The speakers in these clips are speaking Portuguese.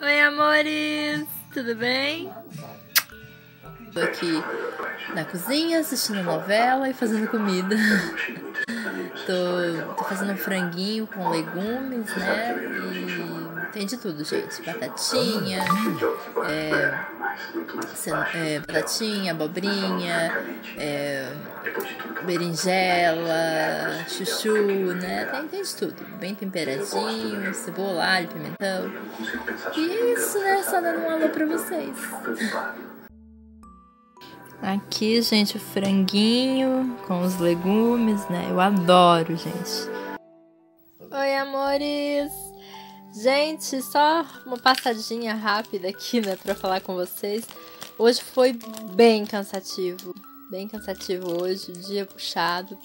Oi, amores! Tudo bem? Tô aqui na cozinha assistindo novela e fazendo comida. tô, tô fazendo um franguinho com legumes, né? E tem de tudo, gente. Batatinha, é, é, batatinha, abobrinha, é, berinjela, chuchu, né? Tem, tem de tudo. Bem temperadinho, cebola, alho, pimentão. E é isso, né? Só dando um alô pra vocês. Aqui, gente, o franguinho com os legumes, né? Eu adoro, gente. Oi, amores! Gente, só uma passadinha rápida aqui, né, pra falar com vocês. Hoje foi bem cansativo, bem cansativo hoje, dia puxado.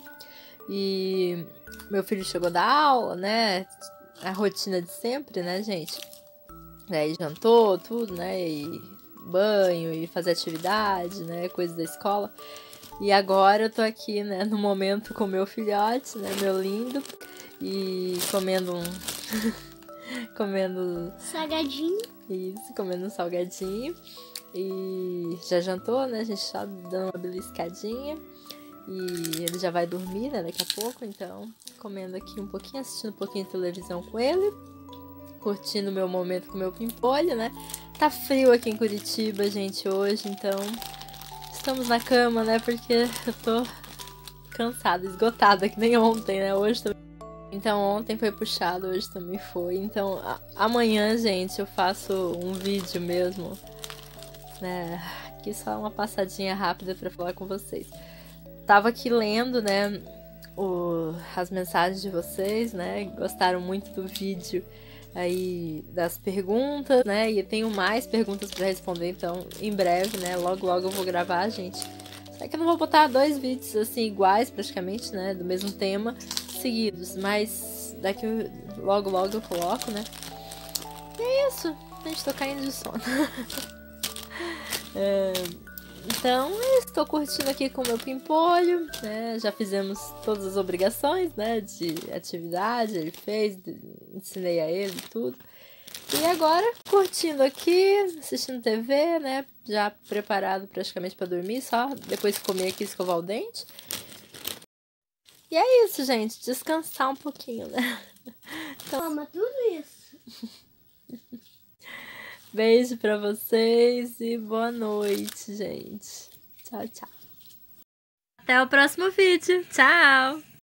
E meu filho chegou da aula, né? A rotina de sempre, né, gente? Daí jantou, tudo, né? E banho e fazer atividade, né? Coisa da escola. E agora eu tô aqui, né, no momento com meu filhote, né, meu lindo, e comendo um comendo. Salgadinho. Isso, comendo um salgadinho. E já jantou, né? A gente tá dando uma beliscadinha. E ele já vai dormir, né? Daqui a pouco. Então, comendo aqui um pouquinho, assistindo um pouquinho de televisão com ele. Curtindo o meu momento com o meu pimpolho, né? Tá frio aqui em Curitiba, gente, hoje. Então, estamos na cama, né? Porque eu tô cansada, esgotada, que nem ontem, né? Hoje também. Então ontem foi puxado, hoje também foi. Então amanhã, gente, eu faço um vídeo mesmo, né? Aqui só uma passadinha rápida para falar com vocês. Tava aqui lendo, né, o, as mensagens de vocês, né? Gostaram muito do vídeo aí das perguntas, né? E tenho mais perguntas para responder, então em breve, né? Logo logo eu vou gravar, gente. Só que eu não vou botar dois vídeos assim iguais, praticamente, né, do mesmo tema seguidos, mas daqui logo logo eu coloco, né? E é isso. Gente, tô caindo de sono. é, então, estou curtindo aqui com o meu pimpolho, né? Já fizemos todas as obrigações, né? De atividade, ele fez, ensinei a ele tudo. E agora, curtindo aqui, assistindo TV, né? Já preparado praticamente para dormir, só depois de comer aqui escovar o dente. E é isso, gente. Descansar um pouquinho, né? Então... Toma tudo isso. Beijo pra vocês e boa noite, gente. Tchau, tchau. Até o próximo vídeo. Tchau!